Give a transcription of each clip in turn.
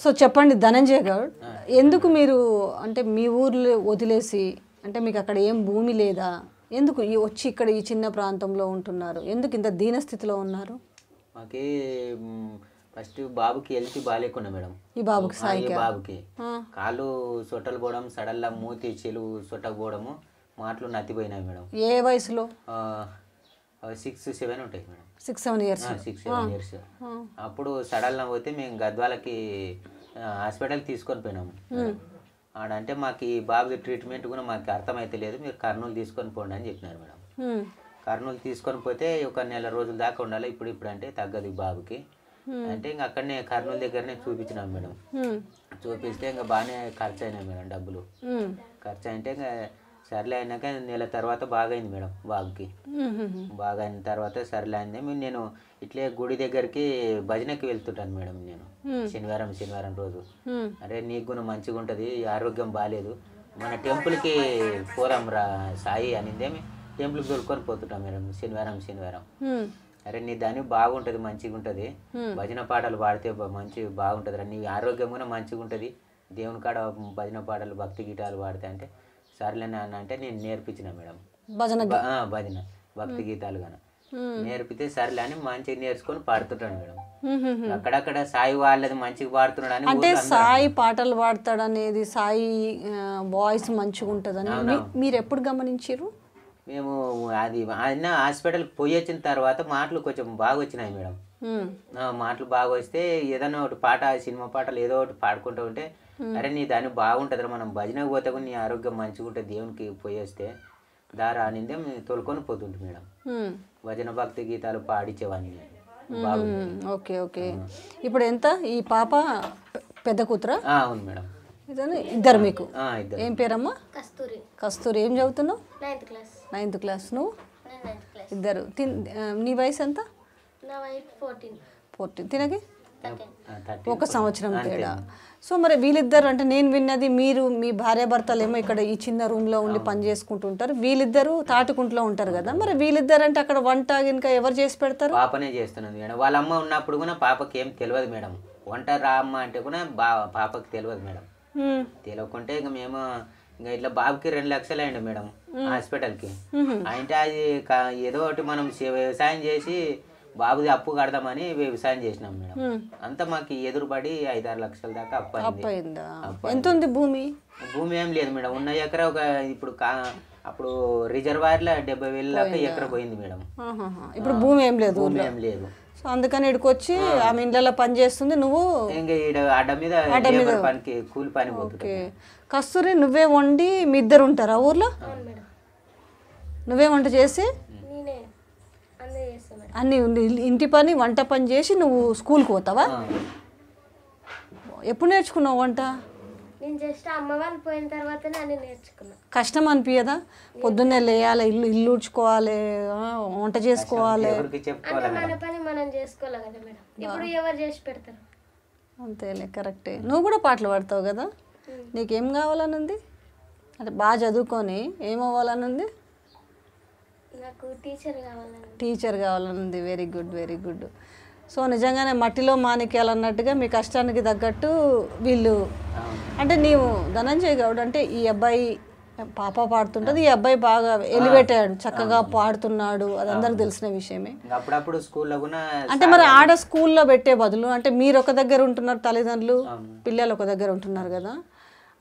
So చెప్పండి ధనంజయ్ గౌడ్ ఎందుకు మీరు అంటే మీ ఊర్లో వదిలేసి అంటే మీకు అక్కడ ఏం భూమి లేదా ఎందుకు ఈ వచ్చి ఇక్కడ ఈ చిన్న ప్రాంతంలో ఉంటున్నారు? ఎందుకు ఇంత దీనస్థితిలో ఉన్నారు? మాకి ఫస్ట్ బాబుకి హెల్త్ బాగాలేకుండా మేడం. ఈ బాబుకి బాబుకి. కాళ్ళు సొట్టలు పోవడం సడన్లా మూతి చెలువు సొట్టకు పోవడము మాటలు నత్తిపోయినాయి మేడం. ఏ వయసులో? సిక్స్ సెవెన్ ఉంటాయి madam. Six seven years six seven years అప్పుడు సడన్గా పోతే మేము గద్వాలకి ఆ, హాస్పిటల్కి తీసుకొని పోయినాము. ఆడంటే మాకు ఈ బాబు ట్రీట్మెంట్ కూడా మాకు అర్థమైతే లేదు మీరు కర్నూలు తీసుకొని పోండి అని చెప్పినారు మేడం. కర్నూలు తీసుకొని పోతే ఒక నెల రోజుల దాకా ఉండాలి ఇప్పుడు ఇప్పుడు అంటే తగ్గదు ఈ బాబుకి. అంటే ఇంకా అక్కడనే కర్నూలు దగ్గరనే చూపించినాం మేడం. చూపిస్తే ఇంకా బాగానే ఖర్చు అయినాయి మేడం డబ్బులు. ఖర్చు అంటే ఇంకా సర్లే అయినాక నెల తర్వాత బాగా అయింది మేడం బాబుకి బాగా అయిన తర్వాత సర్లే అయింది నేను ఇట్లే గుడి దగ్గరికి భజనకి వెళ్తుంటాను మేడం నేను. శనివారం శనివారం రోజు. అరే నీకు కూడా మంచిగా ఉంటుంది ఆరోగ్యం బాగాలేదు మన టెంపుల్కి పోరాం రా సాయి అనిందేమి టెంపుల్కి దొరుకొని పోతుంటాం మేడం శనివారం శనివారం. అరే నీ దాని బాగుంటుంది మంచిగా ఉంటుంది. భజన పాటలు పాడితే మంచి బాగుంటుంది నీ ఆరోగ్యం కూడా మంచిగా ఉంటుంది. దేవుని కాడ భజన పాటలు భక్తి గీతాలు పాడితే అంటే సర్లే నాన్న అంటే నేను నేర్పించిన మేడం. భజన భజన భక్తి గీతాలు గాన. నేర్పితే సర్లే అని మంచిగా నేర్చుకొని పాడుతుంటాను మేడం. అక్కడక్కడ సాయి వాళ్ళది మంచిగా పాడుతున్నాడు అని అంటే సాయి పాటలు పాడతాడు అనేది సాయి వాయిస్ మంచిగా ఉంటుందని మీరు ఎప్పుడు గమనించారు మేము అది ఆయన హాస్పిటల్కి పోయి వచ్చిన తర్వాత మాటలు కొంచెం బాగా వచ్చినాయి మేడం. మాటలు బాగా వస్తే ఏదైనా ఒకటి పాట సినిమా పాటలు ఏదో ఒకటి పాడుకుంటూ ఉంటే అరే నీ దాన్ని బాగుంటుంది మనం భజనకు పోతే కూడా నీ ఆరోగ్యం మంచిగా ఉంటుంది దేవునికి పోయి వస్తే దారా అనిందే మేము తోలుకొని పోతుంటే మేడం. భజన భక్తి గీతాలు పాడించేవాడిని ఓకే ఓకే. ఇప్పుడు ఎంత? ఈ పాప పెద్ద కూతురా? ఆ, అవును మేడం. ఇద్దరు మీకు? ఏం పేరమ్మా? కస్తూరి. కస్తూరి ఏం చదువుతున్నావు? Ninth class. నైన్త్ క్లాస్ నువ్వు? నేను నైన్త్ క్లాస్. ఇద్దరు. నీ వయసు ఎంత? ఫోర్టీన్ తినకి? ఒక సంవత్సరం తేడా. సో మరి వీళ్ళిద్దరు అంటే నేను విన్నది మీరు మీ భార్య భర్తలు ఏమో ఇక్కడ ఈ చిన్న రూమ్లో ఉండి పని చేసుకుంటుంటారు వీళ్ళిద్దరు తాటుకుంట్లో ఉంటారు కదా. మరి వీళ్ళిద్దరు అంటే అక్కడ వంట ఇంకా ఎవరు చేసి పెడతారు? పాపనే చేస్తున్నది. మేడం వాళ్ళ అమ్మ ఉన్నప్పుడు కూడా పాపకి ఏం తెలియదు మేడం. వంట రా అమ్మ అంటే కూడా బా పాపకి తెలియదు మేడం. తెలియకుంటే ఇక మేము ఇంకా ఇట్లా బాబుకి రెండు లక్షలు అయ్యండి మేడం హాస్పిటల్కి. అంటే అది ఏదో ఒకటి మనం వ్యవసాయం చేసి బాబుది అప్పు కడదామని వ్యవసాయం చేసినాం మేడం. అంతా మాకు ఎదురుపడి ఐదారు లక్షల దాకా అప్పు అయింది. ఎంత ఉంది భూమి? భూమి ఏం లేదు మేడం. ఉన్న ఎకరా ఒక ఇప్పుడు అప్పుడు రిజర్వాయర్లో డెబ్బై వేల దాకా ఎకరా పోయింది మేడం. ఇప్పుడు భూమి ఏం లేదు భూమి ఏం లేదు. సో అందుకని ఇక్కడికి వచ్చి ఆమె ఇండ్లలో పని చేస్తుంది నువ్వు అడ్డ మీద లేబర్ పనికి కూలి పని ఓకే. కస్తూరి నువ్వే వండి మీ ఇద్దరు ఉంటారా ఊర్లో? నువ్వే వంట చేసి నేనే అందరూ చేస్తాను మేడం అన్ని ఇల్లు- ఇంటి పని వంట పని చేసి నువ్వు స్కూల్కి పోతావా. ఎప్పుడు నేర్చుకున్నావు వంట? నేను జస్ట్ అమ్మ వాళ్ళు పోయిన తర్వాతనే అన్ని నేర్చుకున్నా. కష్టం అనిపించదా పొద్దున్నే లేయాలి ఇల్లు ఇల్లు ఊడ్చుకోవాలి వంట చేసుకోవాలి. ఎవరికి చెప్పుకోవాలి అంటే మన పని మనం చేసుకోవాలి కదా మేడం. ఇప్పుడు ఎవరు చేసి పెడతారు? అంతేలే కరెక్టే. నువ్వు కూడా పాటలు పాడతావు కదా? నీకేం కావాలని ఉంది అంటే బాగా చదువుకొని ఏమవ్వాలని ఉంది నాకు టీచర్ కావాలని. Teacher very good very good so నిజంగానే మట్టిలో మాణిక్యాలు అన్నట్టుగా మీ కష్టానికి తగ్గట్టు వీళ్ళు అంటే నీవు ధనంజయ్ గౌడ్ అంటే ఈ అబ్బాయి పాప పాడుతుంటది ఈ అబ్బాయి బాగా ఎలివేట్ అయ్యాడు చక్కగా పాడుతున్నాడు. అది అందరికి తెలిసిన విషయమే. అప్పుడప్పుడు స్కూల్లో అంటే మరి ఆడ స్కూల్లో పెట్టే బదులు అంటే మీరు ఒక దగ్గర ఉంటున్నారు తల్లిదండ్రులు పిల్లలు ఒక దగ్గర ఉంటున్నారు కదా.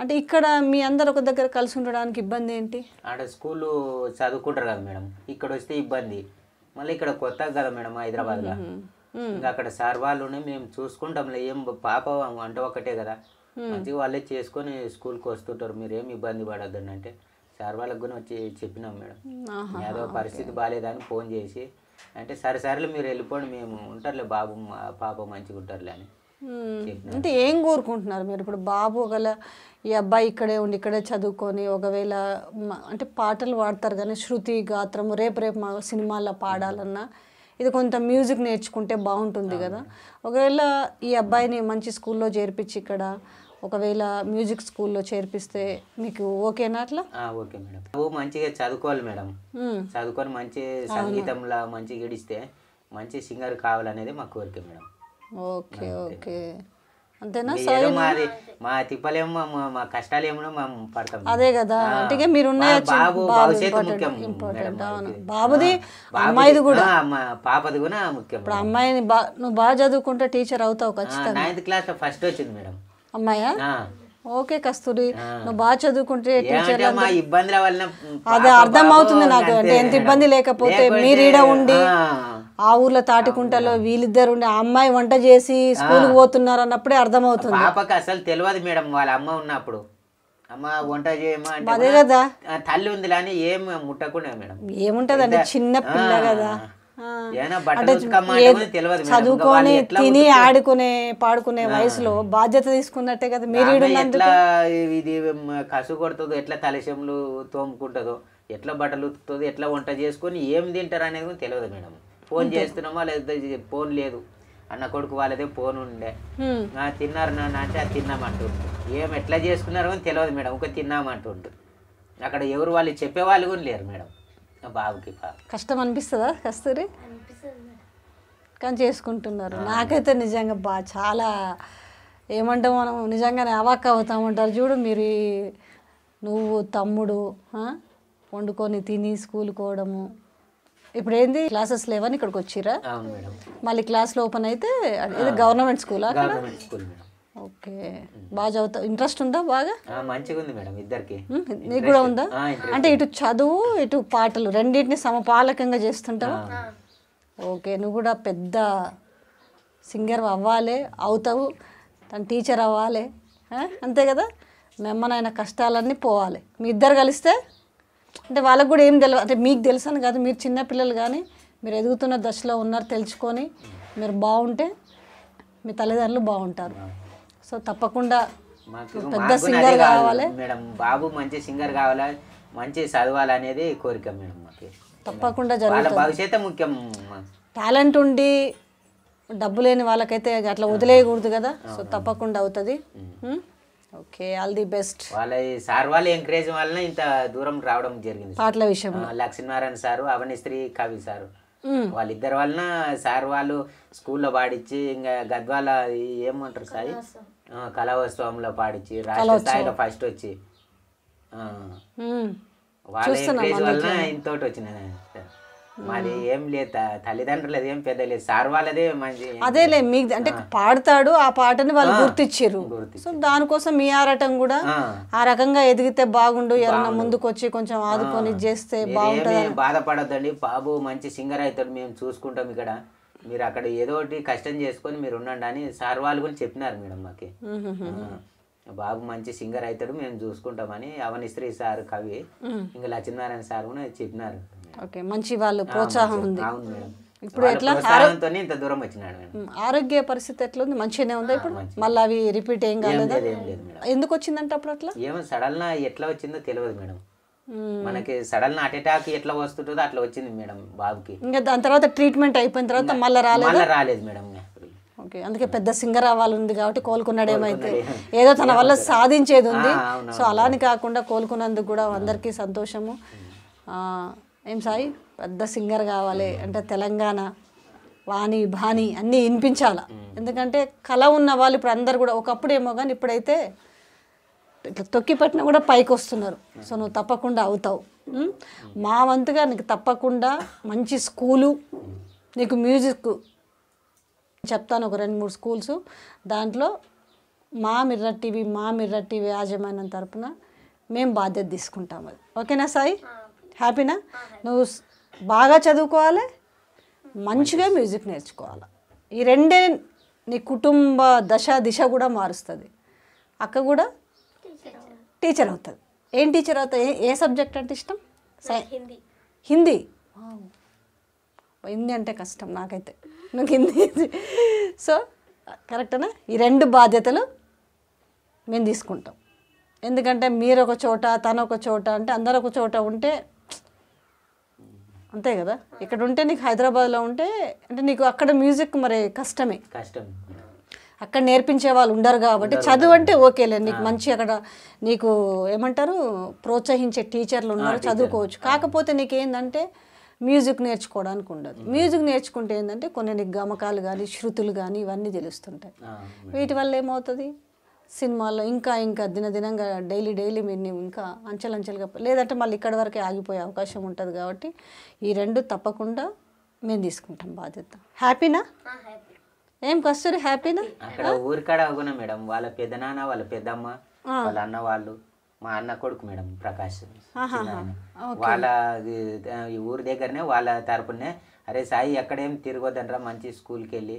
అంటే ఇక్కడ మీ అందరు ఒక దగ్గర కలిసి ఉండడానికి ఇబ్బంది ఏంటి? ఆడ స్కూల్ చదువుకుంటారు కదా మేడం. ఇక్కడ వస్తే ఇబ్బంది. మళ్ళీ ఇక్కడ కొత్తగా కదా మేడం హైదరాబాద్లో. ఇంకా అక్కడ సార్ వాళ్ళునే మేము చూసుకుంటాంలే. ఏం పాప వంట ఒకటే కదా. మంచిగా వాళ్ళే చేసుకొని స్కూల్కి వస్తుంటారు. మీరు ఏం ఇబ్బంది పడొద్దండి అంటే సార్ వాళ్ళకి కూడా వచ్చి చెప్పినాం మేడం. ఏదో పరిస్థితి బాగాలేదని ఫోన్ చేసి అంటే సరే సరేలే మీరు వెళ్ళిపోండి మేము ఉంటారులే బాబు పాప మంచిగా ఉంటారులే అని. అంటే ఏం కోరుకుంటున్నారు మీరు? ఇప్పుడు బాబు ఒకవేళ ఈ అబ్బాయి ఇక్కడే ఉండి ఇక్కడే చదువుకొని ఒకవేళ అంటే పాటలు పాడతారు కానీ శృతి గాత్రము రేపు రేపు మా సినిమాల్లో పాడాలన్నా ఇది కొంత మ్యూజిక్ నేర్చుకుంటే బాగుంటుంది కదా. ఒకవేళ ఈ అబ్బాయిని మంచి స్కూల్లో చేర్పించి ఇక్కడ ఒకవేళ మ్యూజిక్ స్కూల్లో చేర్పిస్తే మీకు ఓకేనా అట్లా? Okay madam. బాబు మంచిగా చదువుకోవాలి మేడం. చదువుకొని మంచి సంగీతంలో మంచిగా గడిస్తే మంచి సింగర్ కావాలనేది మా కోరిక మేడం. Okay okay. అంతేనా ఏదో మాది మా తిప్పలేమో మా- మా మా కష్టాలేమో మేము పడతాం. అదే కదా. అంటే మీరు బాబు భవిష్యత్తు ముఖ్యం ఇంపార్టెంట్ అవును. బాబుది అమ్మాయిది కూడా. మా పాపది కూడా ముఖ్యం ఇప్పుడు అమ్మాయిని బా నువ్వు బాగా చదువుకుంటే టీచర్ అవుతావు ఖచ్చితంగా. నైన్త్ క్లాస్లో ఫస్ట్ వచ్చింది మేడం. అమ్మాయా. ఓకే కస్తూరి నువ్వు బాగా చదువుకుంటే టీచర్ అదే అర్థం అవుతుంది నాకు అంటే ఎంత. ఇబ్బంది లేకపోతే లేకుంటే, మీరు ఈడ ఉండి ఆ, ఊర్లో తాటికుంటలో వీళ్ళిద్దరు ఉండి ఆ అమ్మాయి వంట చేసి స్కూల్కి పోతున్నారు అన్నప్పుడే అర్థమవుతుంది. పాపకి అసలు తెలియదు మేడం వాళ్ళ అమ్మ ఉన్నప్పుడు. అమ్మ వంట చేయమా అదే కదా. తల్లి ఉంది కానీ ఏం ముట్టకుండా మేడం. ఏముంటదండి? చిన్న పిల్ల కదా. ఇంకా చదువుకొని తిని ఆడుకునే పాడుకునే వయసులో బాధ్యత తీసుకున్నట్టే కదా మీరు ఇది కసు కొడుతుందో ఎట్లా తలశంలు తోముకుంటుందో ఎట్లా బట్టలు ఉతుకుతుందో ఎట్లా వంట చేసుకొని ఏం తింటారు అనేది కూడా తెలియదు మేడం. ఫోన్ చేస్తున్నామా లేదా ఫోన్ లేదు. అన్న కొడుకు వాళ్ళదే ఫోన్ ఉండే. తిన్నారు నాన్న అంటే అది తిన్నామంటుండు ఏం ఎట్లా చేసుకున్నారో తెలియదు మేడం. ఒక తిన్నామంటుండు అక్కడ ఎవరు వాళ్ళు చెప్పేవాళ్ళు కూడా లేరు మేడం. బాబుకి కష్టం అనిపిస్తుందా కస్తూరి? కానీ చేసుకుంటున్నారు. నాకైతే నిజంగా బా చాలా ఏమంటాం మనం నిజంగానే అవాక్ అవుతామంటారు చూడు మీరు ఈ- నువ్వు తమ్ముడు? వండుకొని తిని స్కూల్కి పోవడము. ఇప్పుడు ఏంది క్లాసెస్ లేవని ఇక్కడికి వచ్చిరా అవును మేడం. మళ్ళీ క్లాస్లో ఓపెన్ అయితే ఇది గవర్నమెంట్ స్కూలా గవర్నమెంట్ స్కూల్ మేడం. ఓకే. బాగా చదువుతావు ఇంట్రెస్ట్ ఉందా బాగా? మంచిగా ఉంది మేడం ఇద్దరికి. నీకు కూడా ఉందా. అంటే ఇటు చదువు ఇటు పాటలు రెండింటిని సమపాలకంగా చేస్తుంటావా. ఓకే నువ్వు కూడా పెద్ద సింగర్ అవ్వాలి అవుతావు. తన టీచర్ అవ్వాలి? అంతే కదా? మెమ్మనైన కష్టాలన్నీ పోవాలి. మీ ఇద్దరు కలిస్తే అంటే వాళ్ళకు కూడా ఏం తెలియదు అంటే మీకు తెలుసని కాదు మీరు చిన్నపిల్లలు కానీ మీరు ఎదుగుతున్న దశలో ఉన్నారు తెలుసుకొని మీరు బాగుంటే మీ తల్లిదండ్రులు బాగుంటారు. సో తప్పకుండా మాకు పెద్ద సింగర్ కావాలి. మేడం బాబు మంచి సింగర్ కావాలా మంచి చదవాలనేది కోరిక మేడం మాకు. తప్పకుండా జరుగుతుంది. భవిష్యత్తు ముఖ్యం. టాలెంట్ ఉండి డబ్బు లేని వాళ్ళకైతే అట్లా వదిలేయకూడదు కదా? సో తప్పకుండా అవుతుంది. Okay all the best. వాళ్ళ సార్ వాళ్ళ ఎంకరేజ్ వలన ఇంత దూరం రావడం జరిగింది. పాటల విషయం. లక్ష్మీనారాయణ సారు అవనిస్త్రీ కవి సారు. వాళ్ళిద్దరి వలన సార్ వాళ్ళు స్కూల్లో పాడించి ఇంకా గద్వాల ఏమంటారు సాయి? ఆ, కళాోత్సవంలో పాడించి రాష్ట్ర స్థాయిలో ఫస్ట్ వచ్చి. వాళ్ళ ఎంకరేజ్ వలన ఇంతోటి వచ్చిన మాది ఏం లేదు తల్లిదండ్రులది ఏం పెద్ద లేదు. సార్ వాళ్ళదే మంచి అదేలే మీకు అంటే పాడతాడు ఆ పాటని వాళ్ళు గుర్తిచ్చారు. సో దానికోసం మీ ఆరాటం కూడా ఆ. రకంగా ఎదిగితే బాగుండు ఎవరన్నా ముందుకు వచ్చి కొంచెం ఆదుకొని చేస్తే బాగుంటుంది బాధపడొద్దండి. బాబు మంచి సింగర్ అవుతాడు మేము చూసుకుంటాం ఇక్కడ. మీరు అక్కడ ఏదో ఒకటి కష్టం చేసుకొని మీరు ఉండండి అని సార్ వాళ్ళు కూడా చెప్పినారు మేడం మాకి. బాబు మంచి సింగర్ అవుతాడు మేము చూసుకుంటామని అవనిశ్రీ సార్ కవి ఇంకా లక్ష్మీనారాయణ సార్ కూడా చెప్పినారు. ఓకే మంచి వాళ్ళు ప్రోత్సాహం ఉంది. అవును మేడం. ఇప్పుడు ఎట్లా? ఇంత దూరం వచ్చినాడు. ఆరోగ్య పరిస్థితి ఎట్లుంది? మంచిగానే ఉందా ఇప్పుడు? మళ్ళీ అవి రిపీట్ ఏం కాలేదా? ఎందుకు వచ్చిందంటే అప్పుడు అట్లా? ఏమో సడన్ ఎట్లా వచ్చిందో తెలియదు మేడం. మనకి సడన్ హార్ట్ అటాక్ ఎట్లా వస్తుంటుందో అట్లా వచ్చింది మేడం బాబుకి. ఇంకా దాని తర్వాత ట్రీట్మెంట్ అయిపోయిన తర్వాత మళ్ళీ రాలేదు? మళ్ళీ రాలేదు మేడం ఓకే అందుకే పెద్ద సింగర్ అవ్వాలంది కాబట్టి కోలుకున్నాడు ఏమైతే ఏదో తన వల్ల సాధించేది ఉంది. సో అలాని కాకుండా కోలుకున్నందుకు కూడా అందరికీ సంతోషము. ఏం సాయి? పెద్ద సింగర్ కావాలి అంటే తెలంగాణ వాణి భాని అన్నీ వినిపించాల? ఎందుకంటే కళ ఉన్న వాళ్ళు ఇప్పుడు అందరు కూడా ఒకప్పుడు ఏమో కానీ ఇప్పుడైతే ఇట్లా తొక్కి పట్టినా కూడా పైకి వస్తున్నారు. సో నువ్వు తప్పకుండా అవుతావు. మా వంతుగా నీకు తప్పకుండా మంచి స్కూలు నీకు మ్యూజిక్ చెప్తాను ఒక రెండు మూడు స్కూల్స్. దాంట్లో మా మిర్ర టీవీ మా మిర్ర టీవీ యాజమాన్యం తరపున మేము బాధ్యత తీసుకుంటాం అది. ఓకేనా సాయి? హ్యాపీనా? నువ్వు బాగా చదువుకోవాలి మంచిగా మ్యూజిక్ నేర్చుకోవాలి. ఈ రెండే నీ కుటుంబ దశ దిశ కూడా మారుస్తుంది. అక్క కూడా టీచర్ అవుతుంది. ఏం టీచర్ అవుతుంది? ఏ ఏ సబ్జెక్ట్ అంటే ఇష్టం? హిందీ. హిందీ. హిందీ అంటే కష్టం నాకైతే. నాకు హిందీ సో కరెక్టేనా ఈ రెండు బాధ్యతలు మేము తీసుకుంటాం. ఎందుకంటే మీరు ఒక చోట తను ఒక చోట అంటే అందరు ఒక చోట ఉంటే అంతే కదా? ఇక్కడ ఉంటే నీకు హైదరాబాద్లో ఉంటే అంటే నీకు అక్కడ మ్యూజిక్ మరి కష్టమే. కష్టం. అక్కడ నేర్పించే వాళ్ళు ఉండరు కాబట్టి చదువు అంటే ఓకేలే నీకు మంచి అక్కడ నీకు ఏమంటారు ప్రోత్సహించే టీచర్లు ఉన్నారు చదువుకోవచ్చు. కాకపోతే నీకు ఏంటంటే మ్యూజిక్ నేర్చుకోవడానికి ఉండదు. మ్యూజిక్ నేర్చుకుంటే ఏంటంటే కొన్ని నీకు గమకాలు కానీ శృతులు కానీ ఇవన్నీ తెలుస్తుంటాయి. వీటి వల్ల ఏమవుతుంది? సినిమాల్లో ఇంకా ఇంకా దినదినంగా డైలీ డైలీ మీరు ఇంకా అంచెలంచెలుగా లేదంటే మళ్ళీ ఇక్కడి వరకే ఆగిపోయే అవకాశం ఉంటుంది కాబట్టి ఈ రెండు తప్పకుండా మేము తీసుకుంటాం బాధ్యత. హ్యాపీనా? హ్యాపీ. ఏం కస్తూరి హ్యాపీనా? అక్కడ ఊరికాడ అవునా మేడం? వాళ్ళ పెద్దనాన్న వాళ్ళ పెద్దమ్మ వాళ్ళ అన్న వాళ్ళు మా అన్న కొడుకు మేడం ప్రకాష్. వాళ్ళ ఊరి దగ్గరనే వాళ్ళ తరపునే అరే సాయి ఎక్కడేం తిరగొద్దనరా మంచి స్కూల్కి వెళ్ళి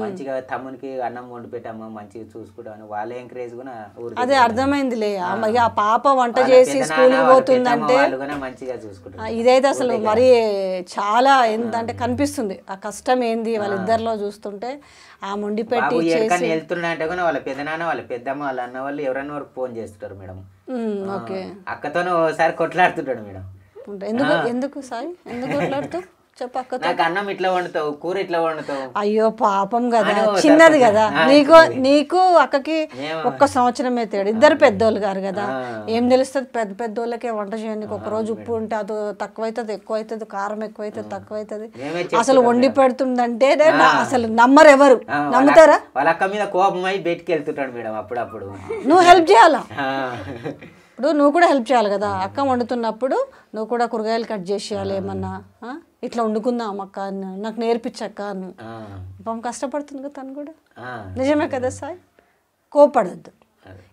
మంచిగా తమ్మునికి అన్నం వండి పెట్టామా మంచిగా చూసుకుంటామని వాళ్ళ ఎంకరేజ్ కూడా అదే. అర్థమైందిలే. ఆ- పాప వంట చేసి వాళ్ళ పోతుందంటే మంచిగా చూసుకుంటారు. ఆ, ఇదైతే అసలు మరి చాలా ఏంటంటే కనిపిస్తుంది. ఆ కష్టం ఏంది వాళ్ళిద్దరిలో చూస్తుంటే ఆ మొండి పెట్టి వెళ్తున్నా అంటే కూడా వాళ్ళ పెద్దనాన్న వాళ్ళ పెద్దమ్మ వాళ్ళ అన్న వాళ్ళు ఎవరైనా వరకు ఫోన్ చేస్తుంటారు మేడం. ఓకే. అక్కతోనే ఓసారి కొట్లాడుతుంటాడు మేడం. ఎందుకు ఎందుకు సాయి? ఎందుకు కొట్లాడుతూ? చెప్పు అక్కతో నాకు అన్నం ఇట్లా వండుతావు కూర ఇట్లా వండుతావు. అయ్యో పాపం కదా. చిన్నది. కదా. నీకు. నీకు అక్కకి. ఒక్క సంవత్సరమే తేడు ఇద్దరు పెద్దోళ్ళు గారు కదా. ఏం తెలుస్తుంది? పెద్ద పెద్దోళ్ళకే వంట చేయడానికి ఒక రోజు ఉప్పు ఉంటే అది తక్కువ అవుతుంది ఎక్కువ అవుతుంది కారం ఎక్కువ అవుతుంది తక్కువ అవుతుంది అసలు వండి పెడుతుందంటే అసలు నమ్మరు ఎవరు. నమ్ముతారా? వాళ్ళ అక్క మీద కోపం అయి బయటికి వెళ్తుంటాడు మేడం అప్పుడప్పుడు. నువ్వు హెల్ప్ చేయాలా. ఇప్పుడు నువ్వు కూడా హెల్ప్ చేయాలి కదా. అక్క వండుతున్నప్పుడు నువ్వు కూడా కూరగాయలు కట్ చేసేయాలి ఏమన్నా? ఇట్లా వండుకుందాం అక్క అని నాకు నేర్పించక్క అని. పాపం కష్టపడుతుంది కదా తను కూడా. ఆ. నిజమే కదా సాయి? కోపడద్దు.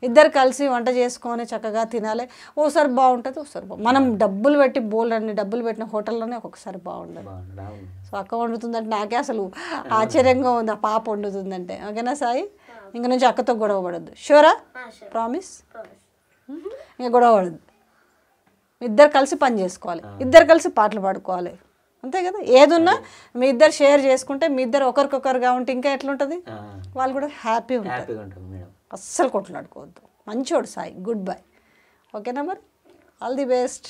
ఇద్దరు కలిసి వంట చేసుకొని చక్కగా తినాలి. ఓసారి బాగుంటుంది ఓసారి బాగు మనం డబ్బులు పెట్టి బోల్డ్ అన్ని డబ్బులు పెట్టిన హోటల్లోనే ఒక్కొక్కసారి బాగుండదు. సో అక్క వండుతుందంటే నాకే అసలు ఆశ్చర్యంగా ఉంది ఆ పాప వండుతుందంటే. ఓకేనా సాయి? ఇంక నుంచి అక్కతో గొడవ పడద్దు. షూరా ప్రామిస్ ఇంకా గొడవ పడద్దు. ఇద్దరు కలిసి పని చేసుకోవాలి. ఇద్దరు కలిసి పాటలు పాడుకోవాలి. అంతే కదా? ఏదున్నా మీ ఇద్దరు షేర్ చేసుకుంటే మీ ఇద్దరు ఒకరికొకరుగా ఉంటే ఇంకా ఎట్లుంటుంది. వాళ్ళు కూడా హ్యాపీ ఉంటారు. హ్యాపీగా ఉంటుంది మేడం. అస్సలు కొట్లాడుకోవద్దు. మంచోడు సాయి. Good bye. ఓకేనా మరి? All the best.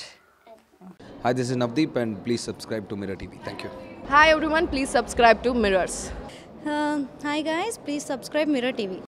Hi, this is Navdeep, and please subscribe to Mirror TV. Thank you. Hi everyone, please subscribe to Mirrors. Uh, hi guys, please subscribe Mirror TV.